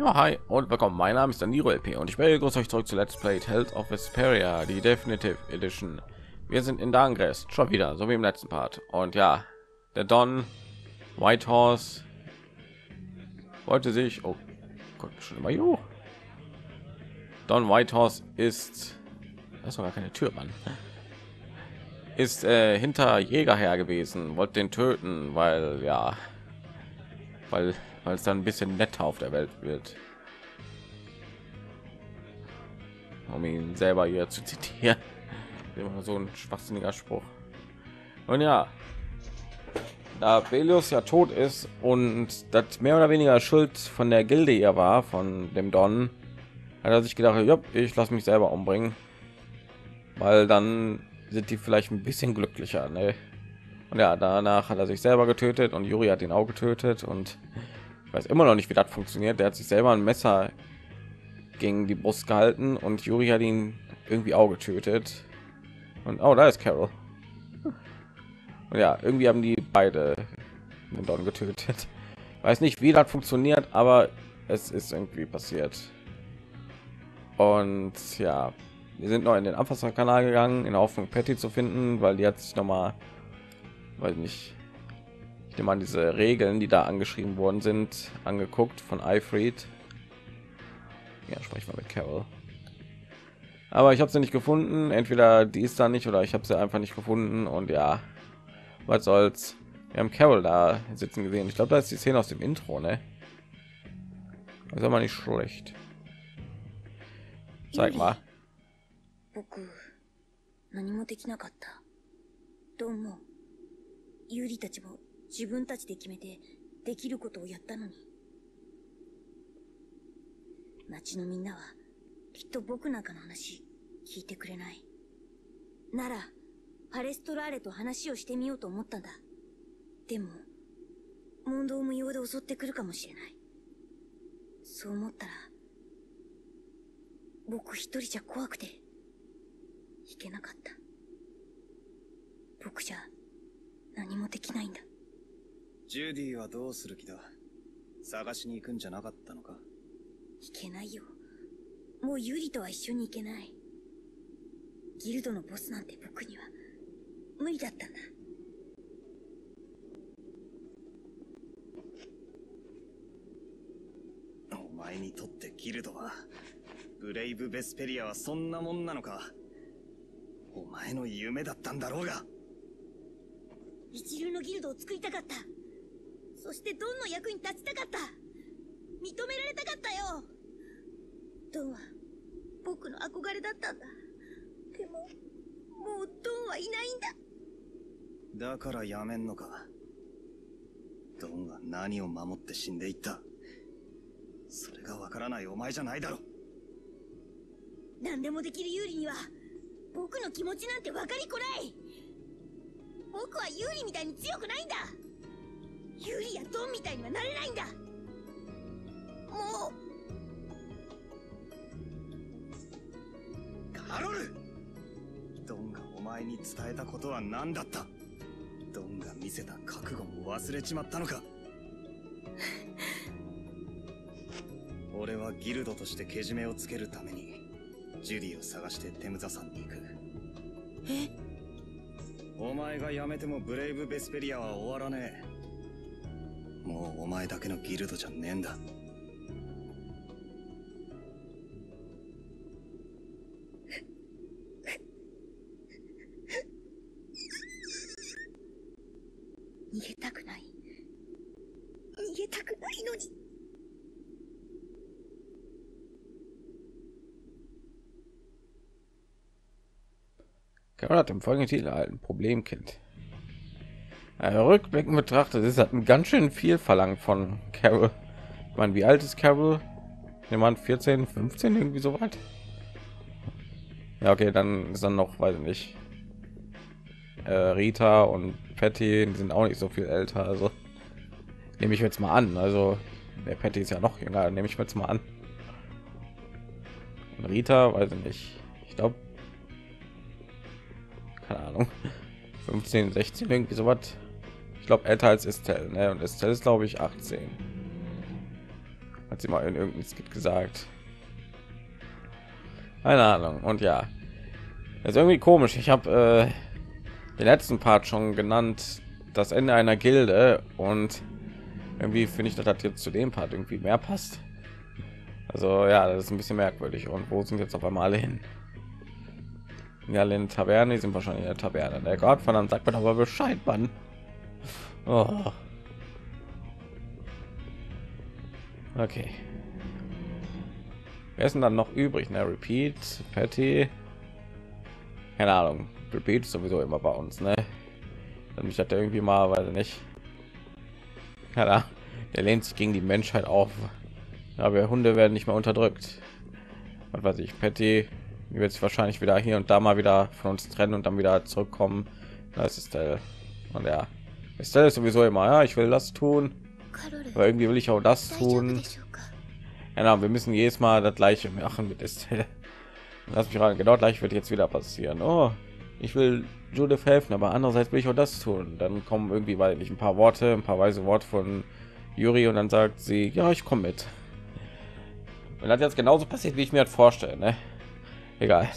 Ja, hi und willkommen. Mein Name ist Daniro LP und ich begrüße euch zurück zu Let's Play Health of Vesperia, die Definitive Edition. Wir sind in Dangres schon wieder, so wie im letzten Part. Und ja, der Don Whitehorse wollte sich, oh Gott, schon immer hoch. Don Whitehorse ist, das war gar keine Tür, Mann. Ist äh, hinter Jäger her gewesen, wollte den töten, weil ja, weil weil es dann ein bisschen netter auf der Welt wird. Um ihn selber hier zu zitieren. Immer so ein schwachsinniger Spruch. Und ja, da Belius ja tot ist und das mehr oder weniger Schuld von der Gilde ihr war, von dem Don, hat er sich gedacht, ich lasse mich selber umbringen, weil dann sind die vielleicht ein bisschen glücklicher. Ne? Und ja, danach hat er sich selber getötet und Juri hat ihn auch getötet und ich weiß immer noch nicht, wie das funktioniert. Der hat sich selber ein Messer gegen die Brust gehalten und Juri hat ihn irgendwie auch getötet. Und oh, da ist Carol. Und ja, irgendwie haben die beide den Don getötet. Weiß nicht, wie das funktioniert, aber es ist irgendwie passiert. Und ja, wir sind noch in den Abwasserkanal gegangen, in der Hoffnung Patty zu finden, weil die hat sich noch mal, weiß nicht, ich nehme an diese Regeln, die da angeschrieben worden sind, angeguckt von Eifried. Ja, spreche mal mit Carol. Aber ich habe sie nicht gefunden. Entweder die ist da nicht oder ich habe sie einfach nicht gefunden. Und ja, was soll's. Wir haben Carol da sitzen gesehen. Ich glaube, da ist die Szene aus dem Intro, ne? Das ist aber nicht schlecht. Zeig mal. 僕何もできなかったと思うユーリたちも 自分たちで決めてできることをやったのに。町のみんなはきっと僕なんかの話聞いてくれない。ならファレストラーレと話をしてみようと思ったんだ。でも問答無用で襲ってくるかもしれない。そう思ったら僕一人じゃ怖くていけなかった。僕じゃ何もできないんだ。ジュディはどうする気だ？探しに行くんじゃなかったのか？いけないよ。もうユリとは一緒に行けない。ギルドのボスなんて僕には。無理だったんだ。お前にとってギルドはブレイブ・ベスペリアはそんなもんなのか？お前の夢だったんだろうが。一流のギルドを作りたかったそしてドンの役に立ちたかった？認められたかったよ。ドンは僕の憧れだったんだ。でももうドンはいないんだ。だからやめんのか？ドンは何を守って死んでいった？それがわからないお前じゃないだろ。何でもできるユーリには僕の気持ちなんて分かりこない。僕はユーリみたいに強くないんだユーリやドンみたいにはなれないんだ。もう。カロル。ドンがお前に伝えたことは何だった？ドンが見せた覚悟も忘れちまったのか？俺はギルドとしてけじめをつけるためにジュディを探してテムザ山に行く。え？お前が辞めてもブレイブ・ベスペリアは終わらねえもうお前だけのギルドじゃねえんだ逃げたくない逃げたくないのに Carol hat im folgenden Titel erhalten Problemkind. Äh, rückblickend betrachtet ist das ein ganz schön viel verlangt von Carol. Ich meine, wie alt ist Carol? Jemand 14, 15 irgendwie so weit? Ja, okay, dann ist dann noch, weiß ich nicht. Äh, Rita und Patty sind auch nicht so viel älter, also nehme ich jetzt mal an. Also der Patty ist ja noch jünger, nehme ich jetzt mal an. Und Rita, weiß ich nicht. Ich glaube keine Ahnung, 15, 16 irgendwie so was. Glaube älter als Estelle, ne? Und Estelle ist glaube ich 18. hat sie mal in irgendeinem Skit gesagt. Keine Ahnung. Und ja, das ist irgendwie komisch. Ich habe äh, den letzten Part schon genannt, das Ende einer Gilde und irgendwie finde ich, dass das jetzt zu dem Part irgendwie mehr passt. Also ja, das ist ein bisschen merkwürdig. Und wo sind jetzt auf einmal alle hin? Ja, in Taverne sind wahrscheinlich in der Taverne. Der Gott von sagt mir aber Bescheid, Mann. Oh. Okay. Wer ist denn dann noch übrig? Na, Repeat, Patty. Keine Ahnung. Repeat ist sowieso immer bei uns, ne? Dann mich hat er irgendwie mal, weil nicht. Ja, der lehnt sich gegen die Menschheit auf. Aber Hunde werden nicht mehr unterdrückt. Was weiß ich, Patty wird sich wahrscheinlich wieder hier und da mal wieder von uns trennen und dann wieder zurückkommen. Das ist der und ja, Estelle ist sowieso immer, ja, ich will das tun, aber irgendwie will ich auch das tun. Genau, wir müssen jedes Mal das gleiche machen mit Estelle. Lass mich rein, genau gleich wird jetzt wieder passieren. Oh, ich will Judith helfen, aber andererseits will ich auch das tun. Dann kommen irgendwie, weil nicht ein paar Worte, ein paar weise Worte von Yuri und dann sagt sie, ja, ich komme mit. Und das jetzt genauso passiert, wie ich mir das vorstelle. Ne? Egal.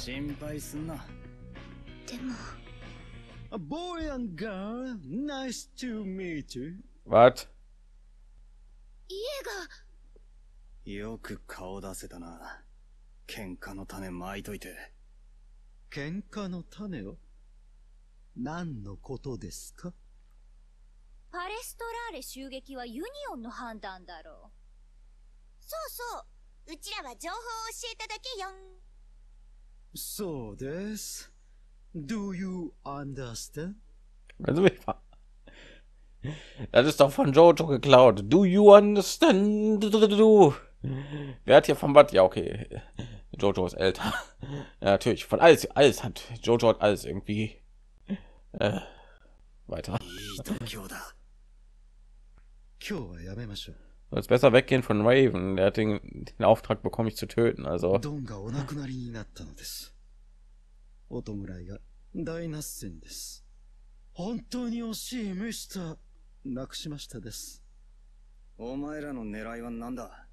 A boy and girl, nice to meet you. Was? 家がよく顔出せたな喧嘩の種まいといて喧嘩の種を？何のことですか？パレストラーレ襲撃はユニオンの判断だろう。そうそううちらは情報を教えただけよんそうです。Do you understand? Also mich Das ist doch von Jojo geklaut. Do you understand? Du. Wer hat hier von was? Ja, okay. Jojo ist älter. Ja, natürlich. Von alles, alles hat Jojo hat alles irgendwie. Äh, weiter. Soll besser weggehen von Raven. Der hat den, den Auftrag bekommen, mich zu töten. Also. お弔いが大 nat 戦です。本当に惜しいミスター、なくしましたです。お前らの狙いは何だ？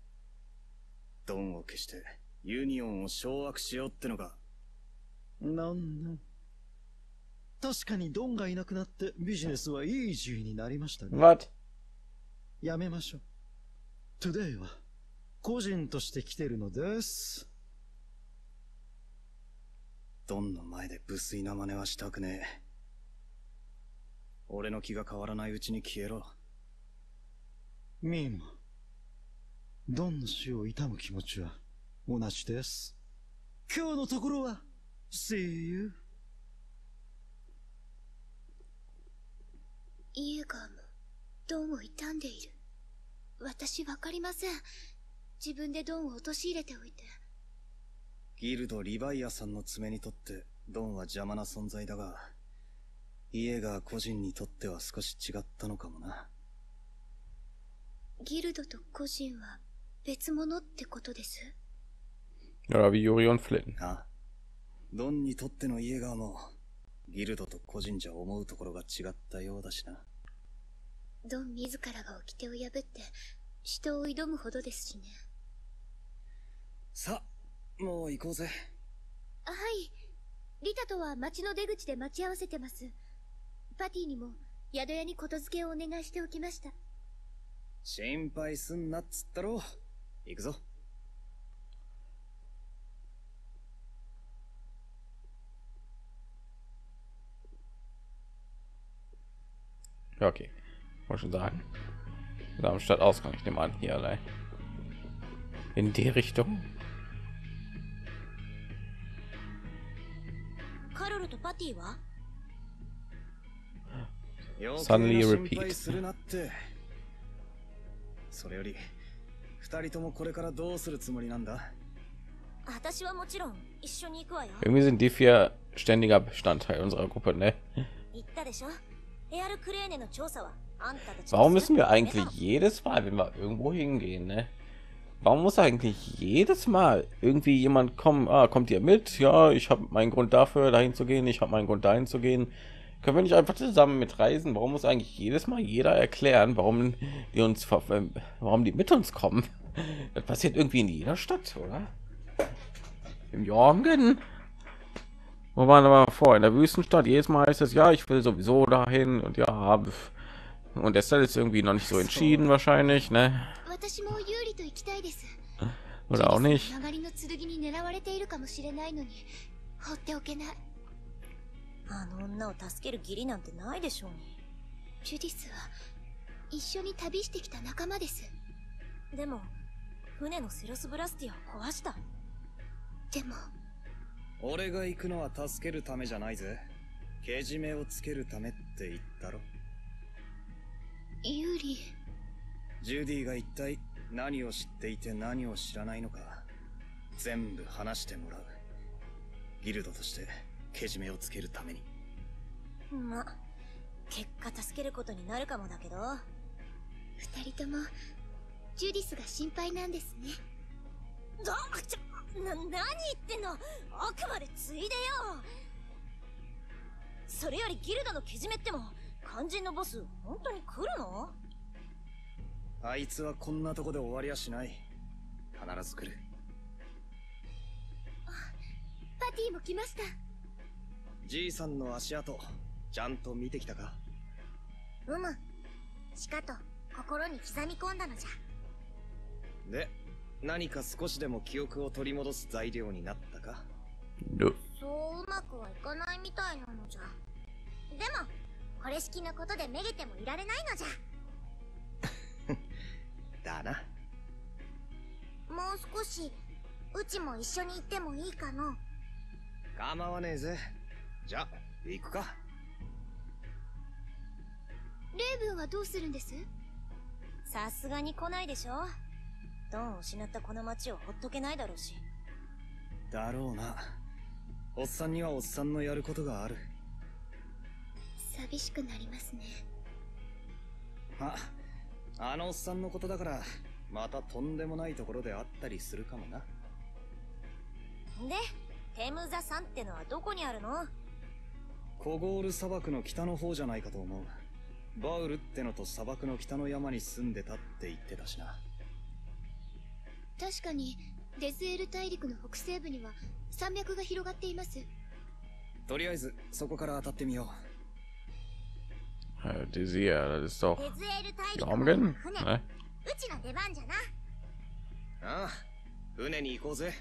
ドンを消してユニオンを掌握しようってのか？なんなん確かにドンがいなくなってビジネスはイージーになりましたが、was? やめましょう。トゥデイは個人として来てるのです。ドンの前で無粋な真似はしたくねえ俺の気が変わらないうちに消えろミーマ、ドンの死を悼む気持ちは同じです。今日のところは、See you. イエガーもドンを傷んでいる私わかりません。自分でドンを陥れておいて。ギルド・リヴァイアさんの爪にとってドンは邪魔な存在だがイエガー個人にとっては少し違ったのかもな。ギルドと個人は別物ってことです？Yuri und Flynn. あドンにとってのイエガーもギルドと個人じゃ思うところが違ったようだしな。ドン自らが掟を破って人を挑むほどですしね。さもう行こうぜはい。リタとは町の出口で待ち合わせてます。パティにも宿屋にことづけをお願いしておきました。心配すんなっつったろ行くぞ Ja, okay. Wollte schon sagen. Da am Stadtausgang, ich nehme an, hier allein. In die Richtung. カロルとパティは Suddenly な repeat 心配するなってそれより二人ともこれからどうするつもりなんだ私はもちろん一緒に行くわよ Irgendwie sind die vier ständiger Bestandteil unserer Gruppe, ne? 言ったでしょエアルクレーネの調査はあんたたち Warum müssen wir eigentlich jedes Mal, wenn wir irgendwo hingehen, ne? Warum muss eigentlich jedes Mal irgendwie jemand kommen? Ah, kommt ihr mit? Ja, ich habe meinen Grund dafür, dahin zu gehen. Ich habe meinen Grund dahin zu gehen. Können wir nicht einfach zusammen mitreisen? Warum muss eigentlich jedes Mal jeder erklären, warum die uns, ähm, warum die mit uns kommen? Das passiert irgendwie in jeder Stadt, oder? Im Jorgen. Wo waren aber vor in der Wüstenstadt? Jedes Mal heißt es ja, ich will sowieso dahin und ja, und Stelle ist irgendwie noch nicht so entschieden wahrscheinlich, ne? 私も有利と行きたいです。Oder auch nicht. 曲がりの剣に狙われているかもしれないのに。放っておけない。あの女を助ける義理なんてないでしょうにジュディスは一緒に旅してきた仲間です。でも船のセロスブラスティアを壊した。でも。俺が行くのは助けるためじゃないぜ。けじめをつけるためって言ったろ。有利ジュディが一体何を知っていて何を知らないのか、全部話してもらう。ギルドとしてけじめをつけるために。ま結果助けることになるかもだけど。二人ともジュディスが心配なんですね。どちょな何言ってんの。あくまでついでよ。それよりギルドのけじめっても肝心のボス本当に来るの？あいつはこんなとこで終わりはしない。必ず来る。パティも来ました。じいさんの足跡、ちゃんと見てきたか？うむ。しかと心に刻み込んだのじゃ。で、何か少しでも記憶を取り戻す材料になったか？そううまくはいかないみたいなのじゃ。でもこれ式のことでめげてもいられないのじゃだな。もう少しうちも一緒に行ってもいいかの？構わねえぜ。じゃ、行くか。レイブンはどうするんです？さすがに来ないでしょドンを失ったこの町をほっとけないだろうしだろうな。おっさんにはおっさんのやることがある。寂しくなりますねまあ、あのおっさんのことだから、またとんでもないところであったりするかもな。でテムザ山ってのはどこにあるの？コゴール砂漠の北の方じゃないかと思う。バウルってのと砂漠の北の山に住んでたって言ってたしな。確かにデスエル大陸の北西部には山脈が広がっていますとりあえず、そこから当たってみよ Äh, Die Sia, das ist doch デズエル大陸の Jorgen, 船 ne? うちの出番じゃなう。ああ、船に行こうぜ。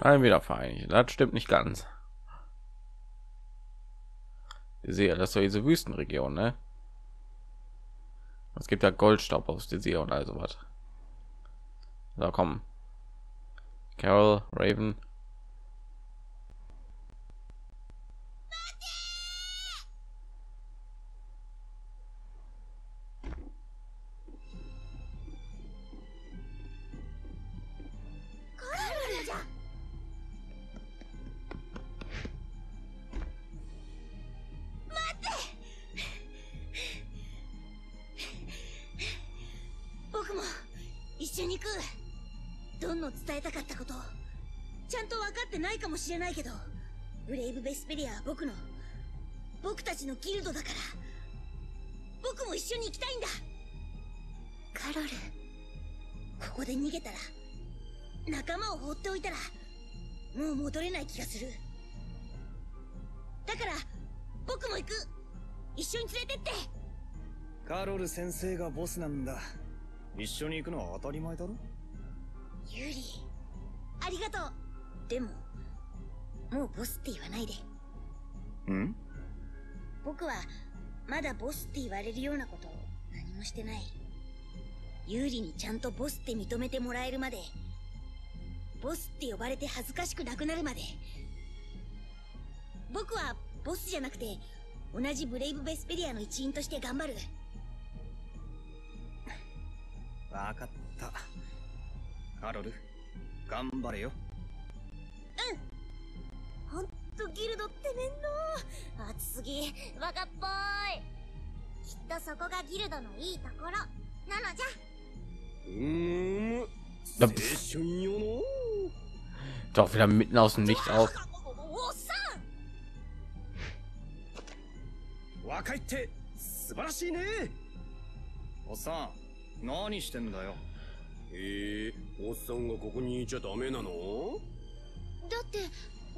Ein wieder vereinigt. Das stimmt nicht ganz. Die Sia, das ist doch diese Wüstenregion, ne? Es gibt ja Goldstaub aus der See und also was. So, komm. Carol, Raven. 僕の僕たちのギルドだから。僕も一緒に行きたいんだ。カロルここで逃げたら仲間を放っておいたらもう戻れない気がする。だから僕も行く。一緒に連れてって。カロル先生がボスなんだ。一緒に行くのは当たり前だろ。ユーリありがとう。でももうボスって言わないでん？僕はまだボスって言われるようなこと何もしてない。ユーリにちゃんとボスって認めてもらえるまでボスって呼ばれて恥ずかしくなくなるまで。僕はボスじゃなくて同じブレイブ・ベスペリアの一員として頑張る。わかった。カロル、頑張れよ。ほんとギルドって面倒熱すぎバカっぽい。きっとそこがギルドのいいところ。なのじゃ。うーむ。Da- 青春よの。Doch wieder mitten aus 若いって素晴らしいね。おっさん何してんだよ。ええおっさんがここにいちゃダメなの？だって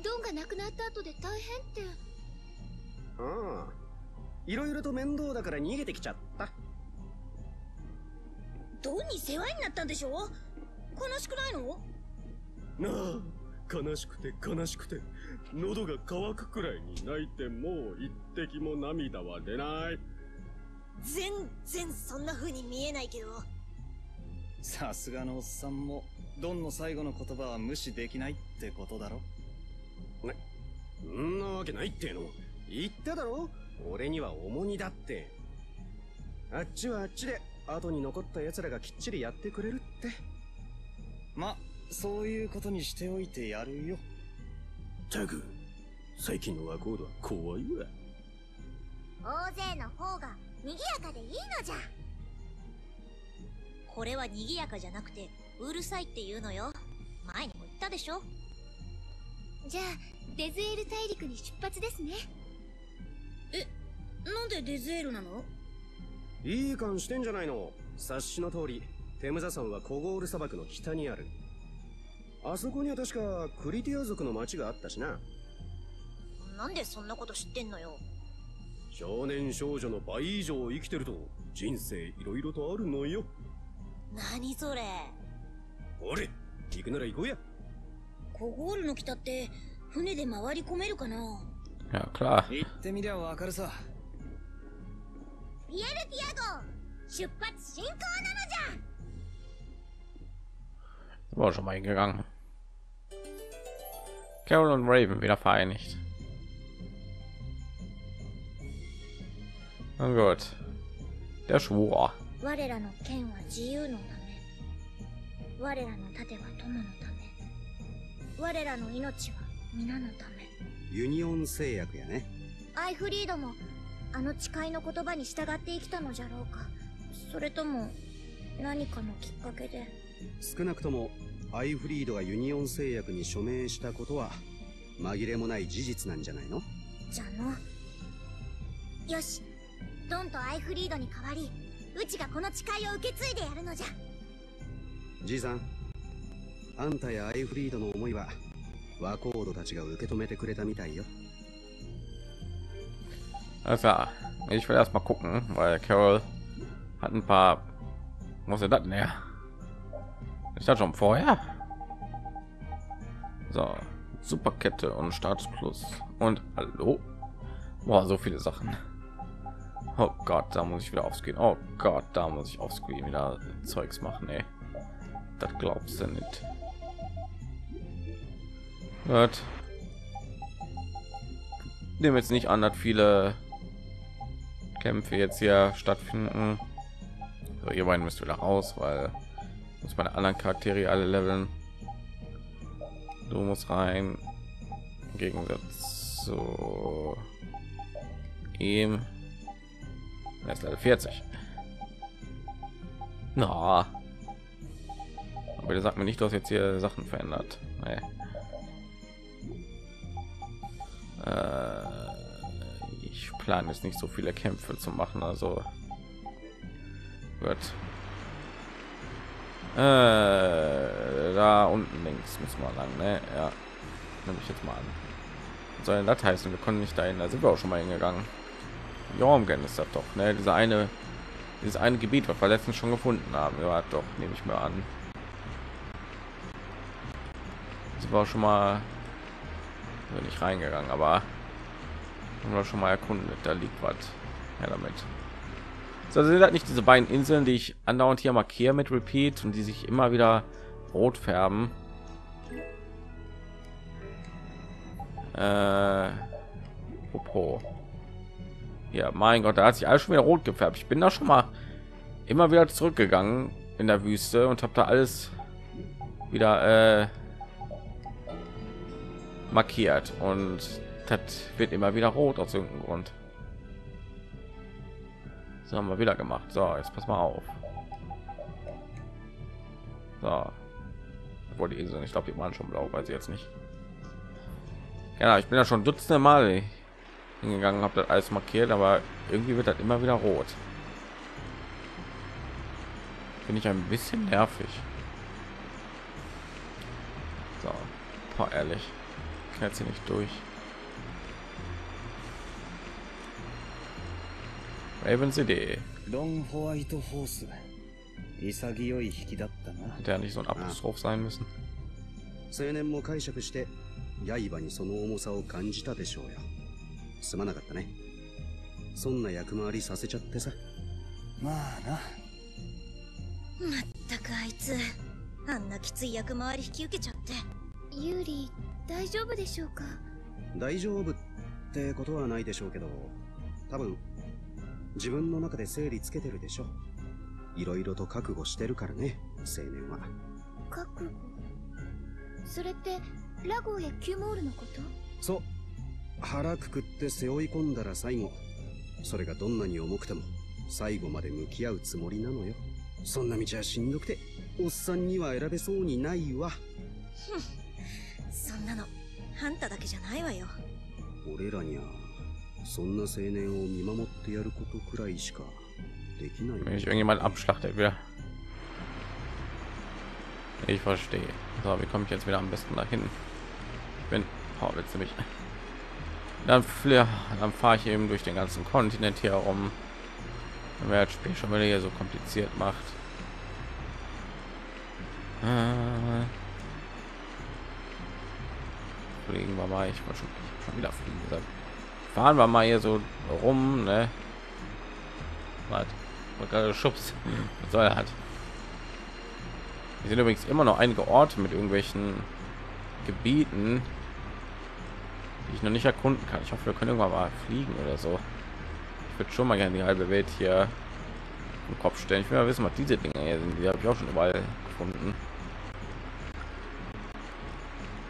ドンが亡くなった後で大変って。ああいろいろと面倒だから逃げてきちゃった。ドンに世話になったんでしょ？悲しくないの？なあ悲しくて悲しくて。喉が渇くくらいに泣いてもう一滴も涙は出ない。全然そんな風に見えないけど。さすがのおっさんもドンの最後の言葉は無視できないってことだろそんなわけないっての。言っただろ？俺には重荷だって。あっちはあっちで後に残った奴らがきっちりやってくれるって。まそういうことにしておいてやるよ。タグ最近のワコードは怖いわ。大勢の方が賑やかでいいのじゃ。これは賑やかじゃなくてうるさいって言うのよ。前にも言ったでしょじゃあデズエール大陸に出発ですね。なんでデズエールなの？いい感してんじゃないの。察しの通りテムザ山はコゴール砂漠の北にある。あそこには確かクリティア族の町があったしな。なんでそんなこと知ってんのよ。少年少女の倍以上生きてると人生いろいろとあるのよ。何それ？俺行くなら行こうやコゴールの北って船で回り込めるかな Ja, klar. 行ってみりゃわかるさピエルティア号出発進行なのじゃ War schon mal hingegangen. Carol und Raven wieder vereinigt. Na gut. Der Schwur. 我らの剣は自由のため我らの盾は友のため我らの命は。皆のため。ユニオン製薬やね。アイフリードもあの誓いの言葉に従って生きたのじゃろうか。それとも何かのきっかけで？少なくとも、アイフリードがユニオン製薬に署名したことは、紛れもない事実なんじゃないの？じゃの。よし。ドンとアイフリードに代わりうちがこの誓いを受け継いでやるのじゃ。じいさん、あんたやアイフリードの思いは、ワコードたちが受け止めてくれたみたいよ。 Alles klar. Ich will erst mal gucken, weil Carol hat ein paar. Was ist das denn her? Ist das schon vorher? So, Superkette und Status Plus. Und hallo? Boah, so viele Sachen. Oh Gott, da muss ich wieder aufscreen. Oh Gott, da muss ich aufscreen wieder Zeugs machen, ey. Das glaubst du nicht. Gut. Nehmen jetzt nicht an, dass viele Kämpfe jetzt hier stattfinden. So, ihr beiden müsst wieder raus, weil muss meine anderen Charaktere alle leveln. Du musst rein. Im Gegensatz zu ihm. Er ist Level 40. Na. Aber der sagt mir nicht, dass jetzt hier Sachen verändert. Nee. Äh, ich plane jetzt nicht so viele Kämpfe zu machen, also wird äh, da unten links müssen wir lang, ne? Ja, nehme ich jetzt mal an. Was soll denn das heißen? Wir konnten nicht dahin, da sind wir auch schon mal hingegangen. Jormgen ist das doch, ne? Dieser eine, dieses eine Gebiet, was wir letztens schon gefunden haben. Ja, doch, nehme ich mir an. Sie war schon mal bin nicht reingegangen, aber haben wir schon mal erkundet. Da liegt was. Ja, damit. So, sind das nicht diese beiden Inseln, die ich andauernd hier markiere mit Repeat und die sich immer wieder rot färben? Äh, Popo. Ja, mein Gott, da hat sich alles schon wieder rot gefärbt. Ich bin da schon mal immer wieder zurückgegangen in der Wüste und habe da alles wieder äh, markiert und das wird immer wieder rot aus irgendeinem Grund. So haben wir wieder gemacht. So, jetzt pass mal auf. So. Wo die Insel, ich glaube, die waren schon blau, weiß ich jetzt nicht. Ja, ich bin ja schon dutzende Mal hingegangen, habe das alles markiert, aber irgendwie wird das immer wieder rot. bin ich ein bisschen nervig. So, boah, ehrlich, kann sie nicht durch. Ravens Idee. ロンホワイトホース潔い引きだったな Hätte ja nicht so ein Apostroph sein müssen. 青年も解釈して刃にその重さを感じたでしょうよすまなかったねそんな役回りさせちゃってさまあなまったくあいつあんなきつい役回り引き受けちゃってユーリ 大丈夫でしょうか？大丈夫ってことはないでしょうけど多分自分の中で整理つけてるでしょいろいろと覚悟してるからね青年は。覚悟？それってラゴーやキュモールのこと？そう。腹くくって背負い込んだら最後それがどんなに重くても最後まで向き合うつもりなのよ。そんな道はしんどくておっさんには選べそうにないわそんなのあんただけじゃないわよ俺らにゃそんな青年を見守ってやることくらいしかできない Wenn ich irgendjemand abschlachtet wieder. Ich verstehe. So, wie komme ich jetzt wieder am besten dahin? Ich bin, oh, willst du mich? Dann, fl- dann fahre ich eben durch den ganzen Kontinent hier herum. Wenn wir das Spiel schon wieder hier so kompliziert macht. Äh, fliegen wir mal. Ich wollte schon, ich schon wieder fliegen gesagt. Fahren wir mal hier so rum, ne? Was? Gerade geschubst. Was soll hat? Hier sind übrigens immer noch einige Orte mit irgendwelchen Gebieten, die ich noch nicht erkunden kann. Ich hoffe, wir können irgendwann mal fliegen oder so. Ich würde schon mal gerne die halbe Welt hier im Kopf stellen. Ich will mal wissen, was diese Dinge hier sind. Die habe ich auch schon überall gefunden.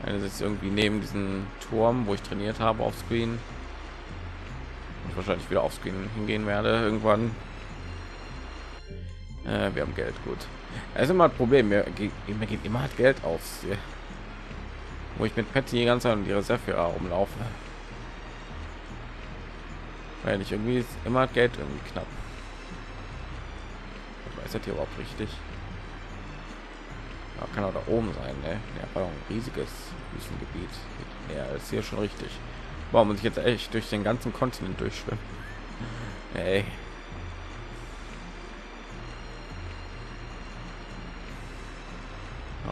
Eine sitzt irgendwie neben diesem Turm, wo ich trainiert habe auf Screen. Und wahrscheinlich wieder auf Screen hingehen werde irgendwann. Äh, wir haben Geld, gut. Das ist immer ein Problem. Mir geht, mir geht immer halt Geld aus. Wo ich mit Patty die ganze Zeit um die Reserve rumlaufe. Weil ich irgendwie ist immer Geld irgendwie knapp. Ich weiß das hier überhaupt richtig. Ja, kann auch da oben sein, ne? Ja, war ein riesiges Wüstengebiet. Ja, ist hier schon richtig. Warum muss ich jetzt echt durch den ganzen Kontinent durchschwimmen? Ey.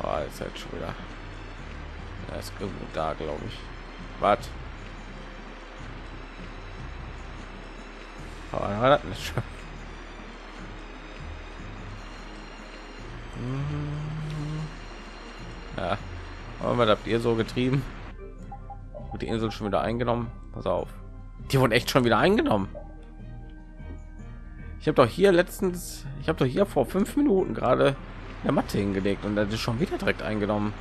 Oh, ist halt schon wieder. Er ist irgendwo da, glaube ich. Was? Aber er hat nicht schon. Ja. Aber was habt ihr so getrieben? Wird die Insel schon wieder eingenommen? Pass auf. Die wurden echt schon wieder eingenommen. Ich habe doch hier letztens, ich habe doch hier vor fünf Minuten gerade eine Matte hingelegt und das ist schon wieder direkt eingenommen.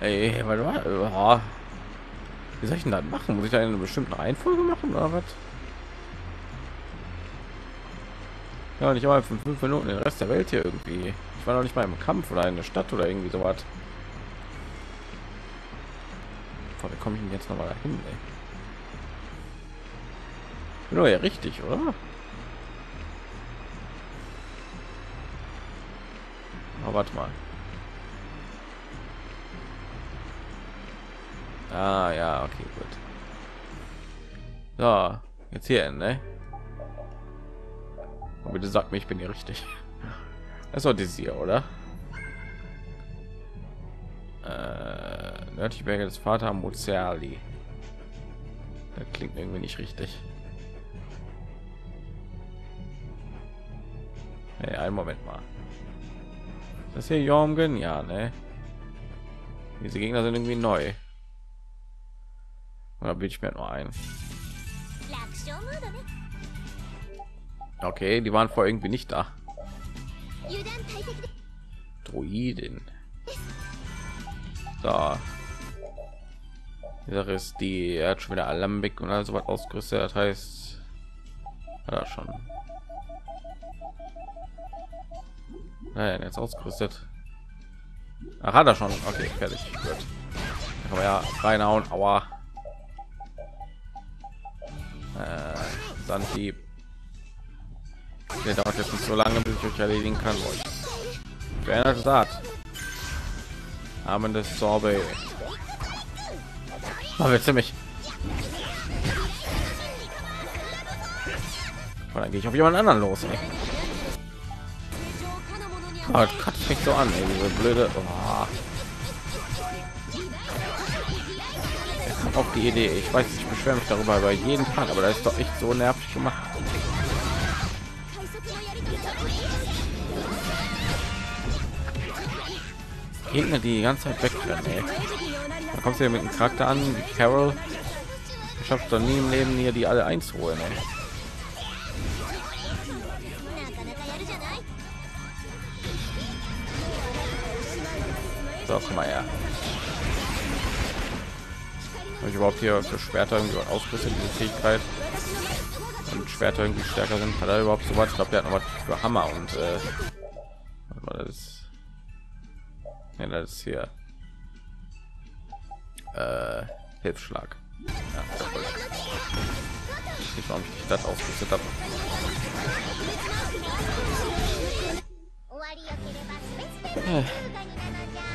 Ey, weil oh. wie soll ich denn das machen? Muss ich da eine bestimmte Reihenfolge machen oder was? Ja, nicht mal fünf Minuten den Rest der Welt hier irgendwie. Ich war noch nicht mal im Kampf oder in der Stadt oder irgendwie so was. Wie komme ich jetzt noch mal dahin? Ey? Bin ja richtig, oder? Aber warte mal. Ah ja, okay, gut. So, jetzt hier, ne? Und bitte sagt mir, ich bin hier richtig. Das war das hier, oder? Äh, nördliche Berge des Vater Mozerli. Das klingt irgendwie nicht richtig. Hey, einen Moment mal. Das hier Jormgen, ja, ne? Diese Gegner sind irgendwie neu. Oder bin ich mir nur ein? Okay, die waren vor irgendwie nicht da. Androiden. Da. Die Sache ist, die er hat schon wieder Alembic und also was ausgerüstet. Das heißt, hat er schon. Nein, jetzt ausgerüstet. Ach, hat er schon. Okay, fertig. Gut. Da ja reinhauen. Aua. Äh, Sandhieb. Der dauert jetzt nicht so lange, bis ich euch erledigen kann. Boah, Veränderte Saat. Armendes Sorbet. Oh, willst du mich? Und dann gehe ich auf jemand anderen los. Ey. Oh, das kotzt mich so an, ey, diese blöde. Oh. Auf die Idee. Ich weiß, ich beschwere mich darüber bei jeden Tag, aber das ist doch echt so nervig gemacht. Gegner, die die ganze Zeit wegrennen. Da kommst du ja mit einem Charakter an, wie Carol. Ich schaffst doch nie im Leben hier die alle einzuholen. Ey. So, komm mal her. Habe ich überhaupt hier für Schwerter irgendwie ausgerüstet, diese Fähigkeit? Und Schwerter irgendwie stärker sind. Hat er überhaupt so was? Ich glaube, der hat noch was für Hammer und äh, ja, das ist hier äh, Hilfsschlag. Ja, ich. Warum ich das ausgerüstet habe.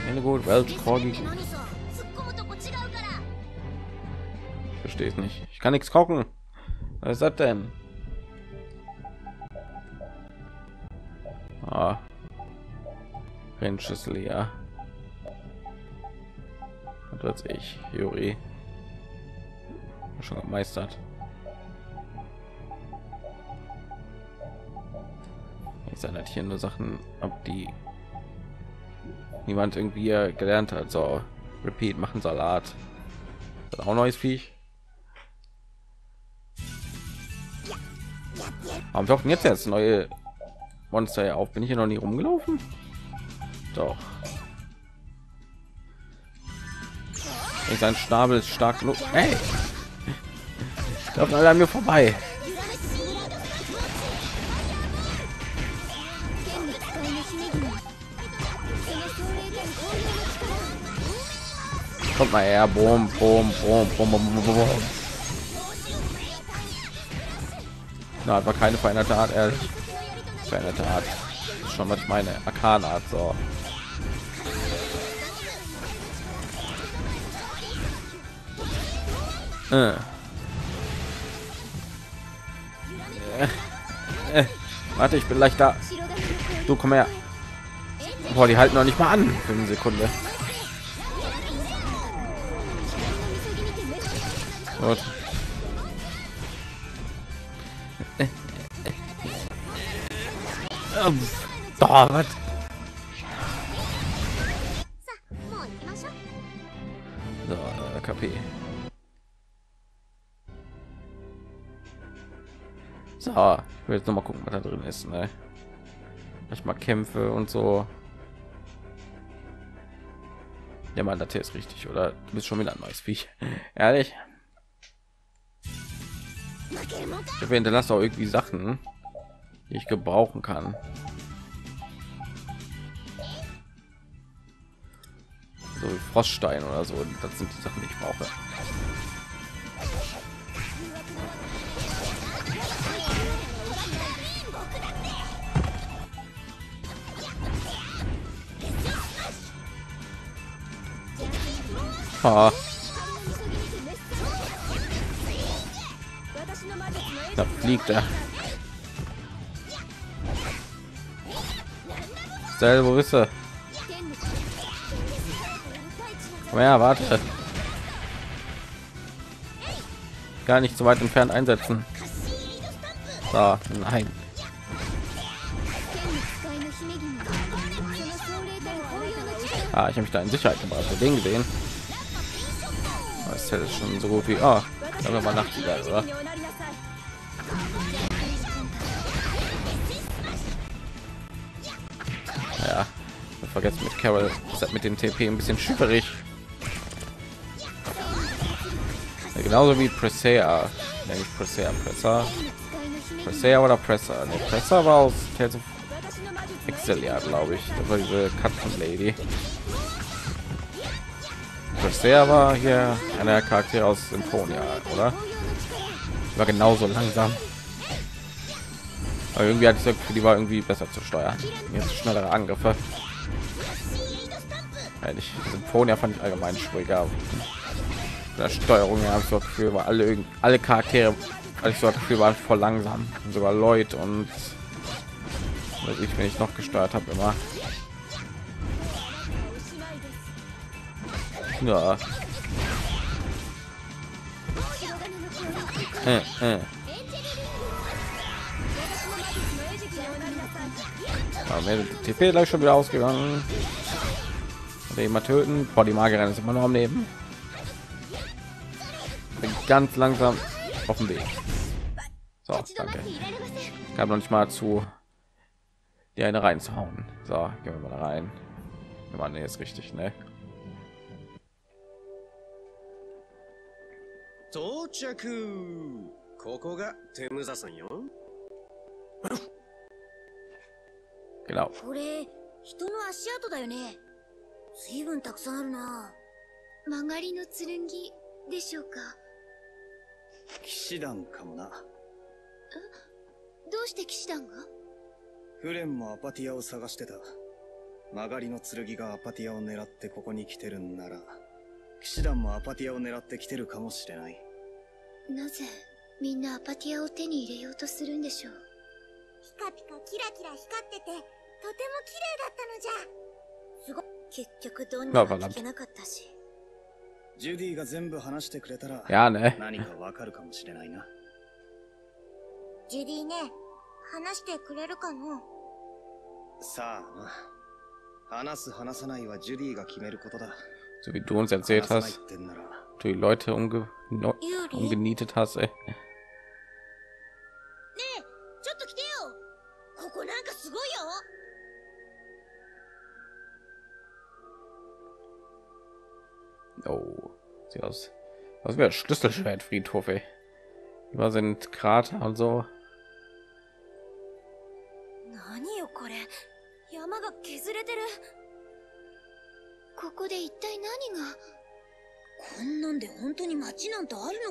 Eine gut, Corgi. Verstehe ich nicht. Ich kann nichts kochen. Was ist das denn? Ah. Rennschüssel, ja. Und als ich, Juri. Schon gemeistert. Ich sage halt hier nur Sachen, ob die niemand irgendwie gelernt hat. So, repeat, machen Salat. Das auch neues Viech. Warum tauchen jetzt jetzt neue Monster auf? Bin ich hier noch nie rumgelaufen? Doch. Ich sein Schnabel ist stark. Hey! Ich glaube, alle an mir vorbei. Kommt mal her, boom, boom, boom, boom, boom, boom, boom. Na, war keine veränderte Art, ehrlich. Veränderte Art. Schon was meine. Arkanart, so. Äh. Äh. Warte, ich bin leicht da. Du komm her. Boah, die halten noch nicht mal an für eine Sekunde. Gut. Ähm, oh, was? So, äh, KP. So, ich will jetzt noch mal gucken, was da drin ist. Ne? Ich mal Kämpfe und so. Ja, man, das ist richtig, oder? Du bist schon wieder ein neues Viech. Ehrlich. Ich hinterlasse auch irgendwie Sachen, die ich gebrauchen kann. So wie Froststein oder so. Das sind die Sachen, die ich brauche. Da fliegt er. Stell, wo bist du? Komm her, warte. Gar nicht so weit entfernt einsetzen. So, nein. Ah, ich habe mich da in Sicherheit gebracht. Den gesehen. Ist schon so gut wie. Ah, oh, haben wir mal Nachtigall, oder? Ja, vergessen mit Carol ist mit dem TP ein bisschen schwierig. Ja, genauso wie Presea, nämlich Presea, Presser, Presea oder Presser. Ne, Presser war aus Tales of glaube ich. Das war diese Katzenlady. Presea war hier einer Charakter aus Symphonia, oder? War genauso langsam. Aber irgendwie hatte ich die war irgendwie besser zu steuern. Jetzt schnellere Angriffe. Ehrlich, Symphonia fand ich allgemein schwieriger. Der Steuerung ich so Gefühl, war alle alle Charaktere, als so Gefühl waren voll langsam. Sogar Lloyd und ich, wenn ich noch gesteuert habe immer. Ja. Äh, äh. TP gleich schon wieder ausgegangen. Oder ihn mal töten. Boah, die Magierin ist immer noch am Leben. Bin ganz langsam auf dem Weg. So, danke. Kam noch nicht mal zu, die eine reinzuhauen. So, gehen wir mal rein. Wir waren jetzt richtig, ne? 到着。ここがテムザさんよ。Genau. これ人の足跡だよね。随分たくさんあるな。曲がりの剣でしょうか。騎士団かもな。どうして騎士団が？フレンもアパティアを探してた。曲がりの剣がアパティアを狙ってここに来てるんなら騎士団もアパティアを狙って来てるかもしれない。なぜみんなアパティアを手に入れようとするんでしょう？ピカピカキラキラ光っててとても綺麗だったのじゃ。すご結局どんなも聞けなかったし。ジュディが全部話してくれたら Ja, ne? 何かわかるかもしれないな。ジュディね話してくれるかのさあな。話す話さないはジュディが決めることだ so wie du uns erzählt hast, du die Leute umge umgenietet hast. Ey. Oh, sieht aus, was wäre Schlüsselschwertfriedhof. Ey. Über sind Krater und so.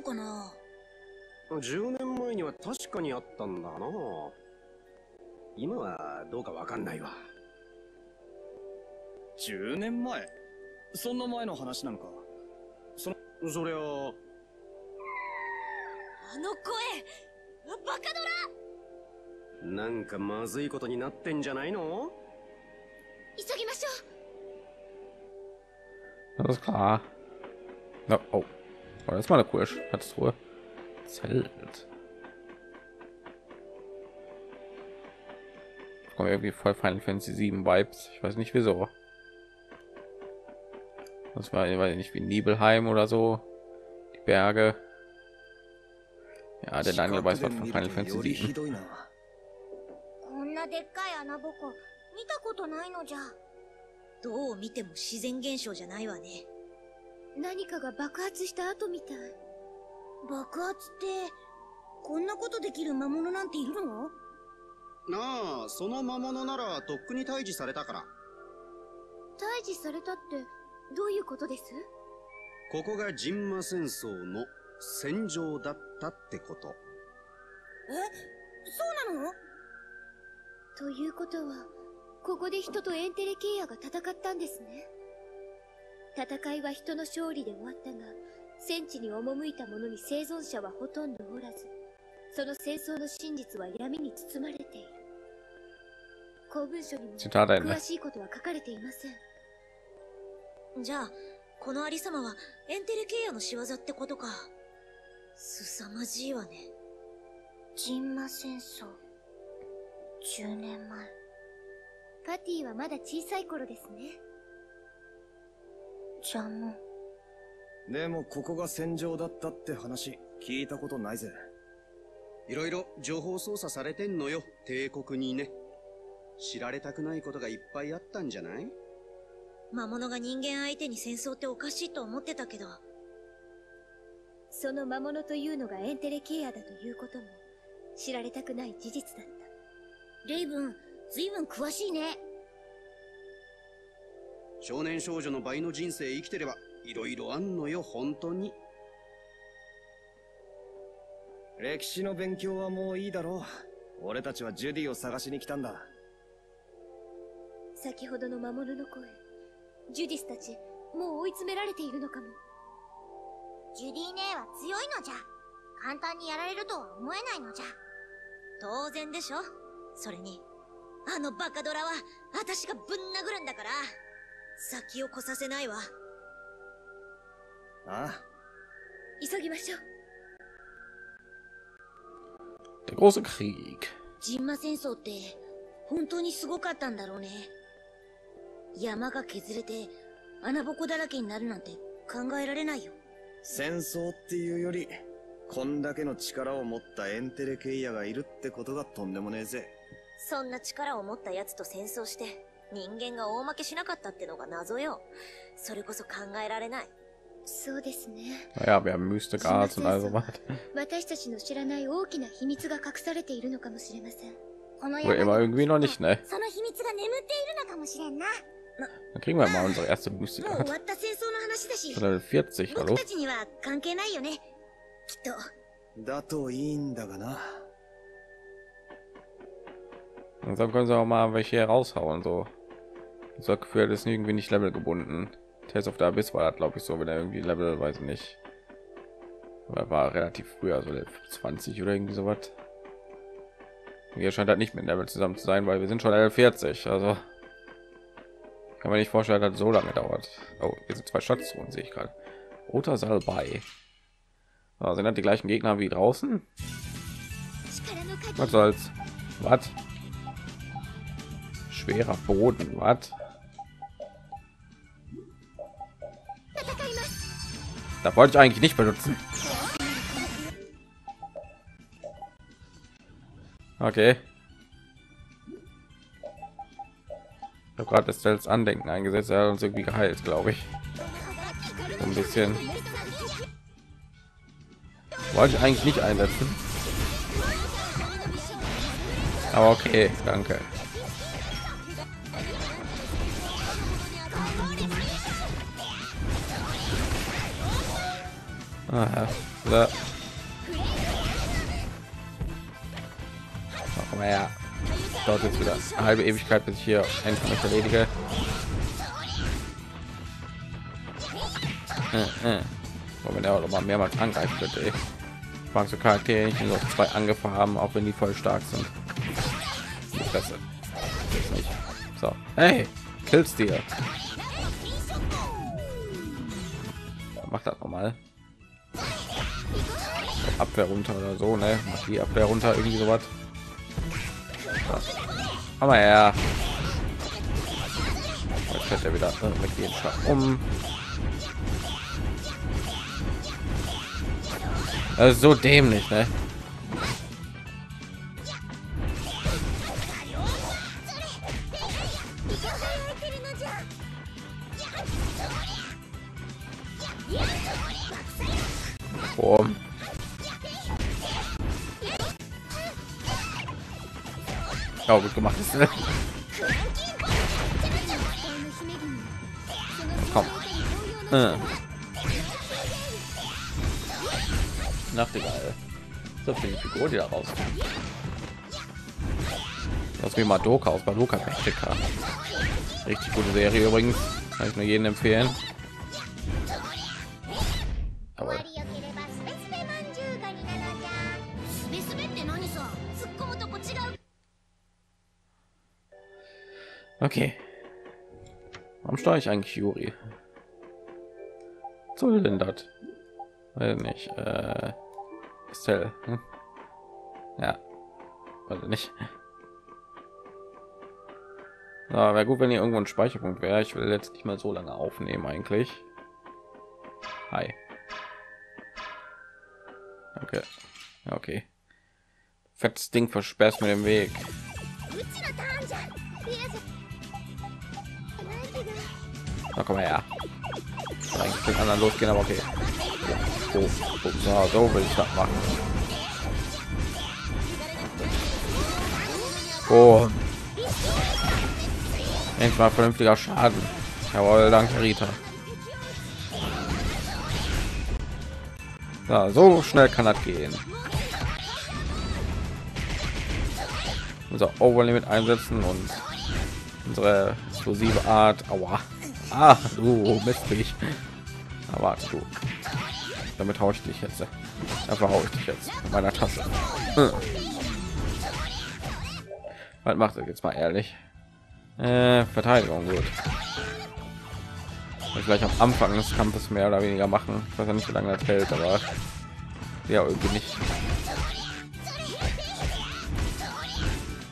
のかな。10年前には確かにあったんだな。今はどうかわかんないわ。10年前？そんな前の話なのか？そのそりゃ。あの声バカドラ！なんかまずいことになってんじゃないの？急ぎましょう。Das ist klar. Na, oh. oh, das ist mal eine coole Schatztruhe. Zelt. Ich komme irgendwie voll Final Fantasy 7 Vibes. Ich weiß nicht wieso. Das war weiß ich nicht wie Nibelheim oder so. Die Berge. Ja, der Daniel weiß was von Final よ Fantasy りひ 7. どいなこんなでっかい穴ぼこ見たことないのじゃどう見ても自然現象じゃないわね 何かが爆発した後みたい。爆発ってこんなことできる魔物なんているの？なあその魔物ならとっくに退治されたから。退治されたってどういうことです？ここがジンマ戦争の戦場だったってこと。え？そうなの？ということはここで人とエンテレケイアが戦ったんですね戦いは人の勝利で終わったが戦地に赴いた者に生存者はほとんどおらずその戦争の真実は闇に包まれている。公文書にも.詳しいことは書かれていません。じゃあこのありさまはエンテレケイアの仕業ってことか。凄まじいわね。ジンマ戦争。10年前。パティはまだ小さい頃ですねじゃあもうでもここが戦場だったって話聞いたことないぜ。いろいろ情報操作されてんのよ帝国にね。知られたくないことがいっぱいあったんじゃない？魔物が人間相手に戦争っておかしいと思ってたけど。その魔物というのがエンテレケイアだということも知られたくない事実だった。レイブン随分詳しいね少年少女の倍の人生生きてればいろいろあんのよ本当に歴史の勉強はもういいだろう俺たちはジュディを探しに来たんだ。先ほどの魔物の声。ジュディスたち、もう追い詰められているのかも。ジュディ姉は強いのじゃ。簡単にやられるとは思えないのじゃ。当然でしょそれに、あのバカドラは、私がぶん殴るんだから。先を越させないわ。ああ、急ぎましょう。Der große Krieg. ジンマ戦争って、本当にすごかったんだろうね。山が削れて、穴ぼこだらけになるなんて考えられないよ。戦争っていうより、こんだけの力を持ったエンテレケイヤがいるってことがとんでもねえぜ。そんな力を持った奴と戦争して、人間が大負けしなかったってのが謎よ。それこそ考えられない。そうですね。やべ、ムースーの謎まで。私たちの知らない大きな秘密が隠されているのかません。この山の上の にしない。そ irgendwie noch nicht ね so für das irgendwie nicht Level gebunden. Tales of the Abyss war glaube ich so, wenn er irgendwie Level, weiß nicht. Er war relativ früh, also 20 oder irgendwie so was Hier scheint halt nicht mit Level zusammen zu sein, weil wir sind schon Level 40, also kann man nicht vorstellen, hat so lange dauert. Oh, hier sind zwei Schatzruhen, sehe ich gerade. Oder Salbei. Ah, sind halt die gleichen Gegner wie draußen? Was soll's? Was? Schwerer Boden, was? Da wollte ich eigentlich nicht benutzen. Okay. Ich habe gerade das Stells Andenken eingesetzt, er hat uns irgendwie geheilt, glaube ich. So ein bisschen. Wollte ich eigentlich nicht einsetzen. Aber okay, danke. So. Ach, mal her. Dauert jetzt wieder eine halbe Ewigkeit, bis ich hier euch erledige. Äh, äh. Wenn er auch noch mal mehrmals angreifen könnte, ey. Mag so Charaktere die nur zwei Angriffe haben, auch wenn die voll stark sind. Fresse. So, hey, killst dir. Mach das noch mal. Abwehr runter oder so, ne? Mach die Abwehr runter, irgendwie sowas. Mal her. Jetzt fährt er wieder mit dem Schlag um. Ist so dämlich, ne? Ja, gut gemacht. ne? Komm. Äh. Nachtigall. So viel Figur, die da rauskommt. Das wie Madoka aus Madoka Magica. Richtig gute Serie übrigens. Kann ich nur jedem empfehlen. Okay. Warum steuere ich eigentlich Juri? Soll denn das? Weiß nicht. Äh, Estelle. Hm? Ja. Weiß nicht. Ja, wäre gut, wenn hier irgendwo ein Speicherpunkt wäre. Ich will jetzt nicht mal so lange aufnehmen eigentlich. Hi. Danke. Okay. Fettes Ding versperrt mir den Weg. Na komm her. Eigentlich den anderen losgehen, aber okay. So, so, so, so will ich das machen. Oh. Endlich mal vernünftiger Schaden. Jawohl, danke Rita. Ja, so schnell kann das gehen. unser Overlimit einsetzen und unsere explosive Art. Aua. Ah, du misslich. Aber du. Damit haue ich dich jetzt. Einfach haue ich dich jetzt in meiner Tasche. Hm. Was macht er jetzt mal ehrlich? Äh, Verteidigung gut. Vielleicht am Anfang des Kampfes mehr oder weniger machen. Ich weiß ja nicht, wie lange das hält, aber ja irgendwie nicht.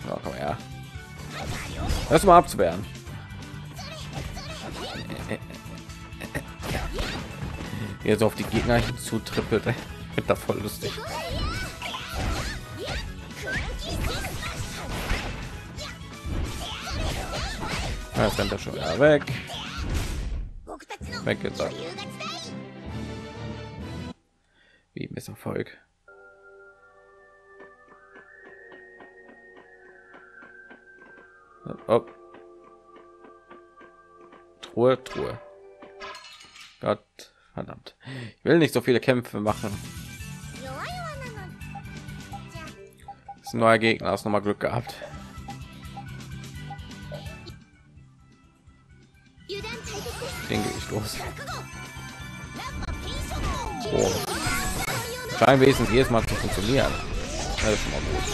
Ja, komm her. Erst mal abzuwehren. Jetzt auf die Gegner zutrippelt, wird da voll lustig. Jetzt rennt er schon wieder weg. Weg jetzt. Wie Misserfolg. Will nicht so viele Kämpfe machen. Das ist ein neuer Gegner, hast noch mal Glück gehabt. Den gehe ich los. Oh. Scheint wenigstens jedes Mal zu funktionieren. Das ist schon mal gut.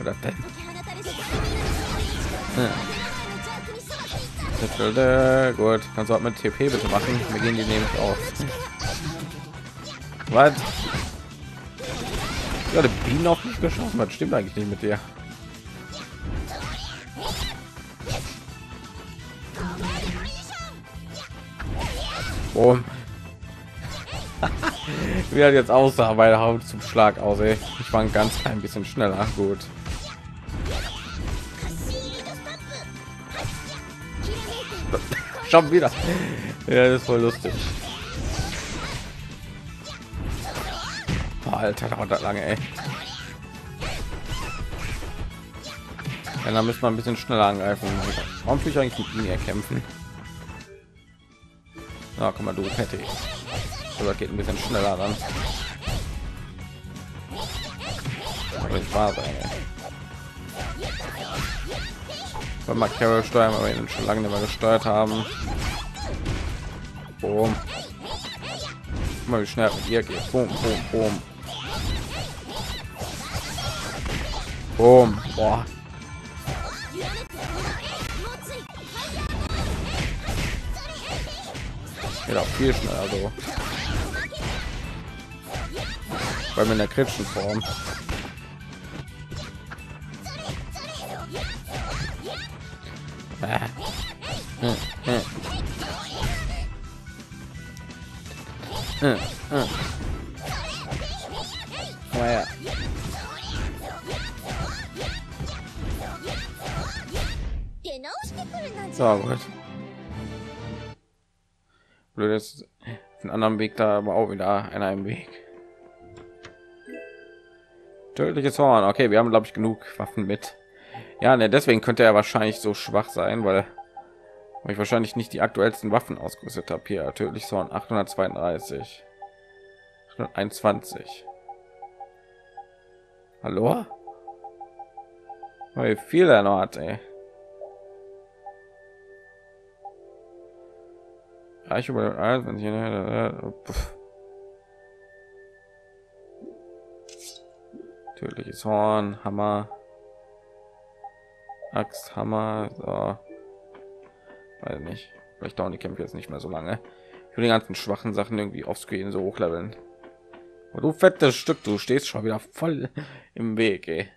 Oder denn? Ja. Gut, kannst du auch mit TP bitte machen. Wir gehen die nämlich auf. Was? Ja, der Bienen auch nicht geschossen hat. Stimmt eigentlich nicht mit dir. Boom. Wie hat jetzt aussah, weil Haut zum Schlag aus. Ich war ein ganz klein bisschen schneller. Gut. Schon wieder. Ja, das ist voll lustig. Alter, dauert das lange, ey. Ja, dann müssen wir ein bisschen schneller angreifen. Warum fühle ich eigentlich mit ihm kämpfen? Na, ja, komm mal, du Patty. Oder geht ein bisschen schneller dann. Wenn mal Carol steuern, weil wir ihn schon lange nicht mehr gesteuert haben. Boom. Mal wie schnell mit ihr geht. Boom, boom, boom. Boom. Boah. Geht auch viel schneller so. Weil wir in der kritischen Form. So gut. Blöd ist einen anderen Weg da, aber auch wieder einer im Weg. Tödliches Horn. Okay, wir haben glaube ich genug Waffen mit. Ja, ne, deswegen könnte er wahrscheinlich so schwach sein, weil ich wahrscheinlich nicht die aktuellsten Waffen ausgerüstet habe. Hier tödliches Horn 832, 821. Hallo? Wie viel er noch hat, ey. Reich über alles, wenn ich tödliches Horn, Hammer, Axt, Hammer, so. Weiß nicht. Vielleicht dauern die Kämpfe jetzt nicht mehr so lange. Ich will die ganzen schwachen Sachen irgendwie aufs Screen so hochleveln. du fettes Stück, du stehst schon wieder voll im Weg, ey.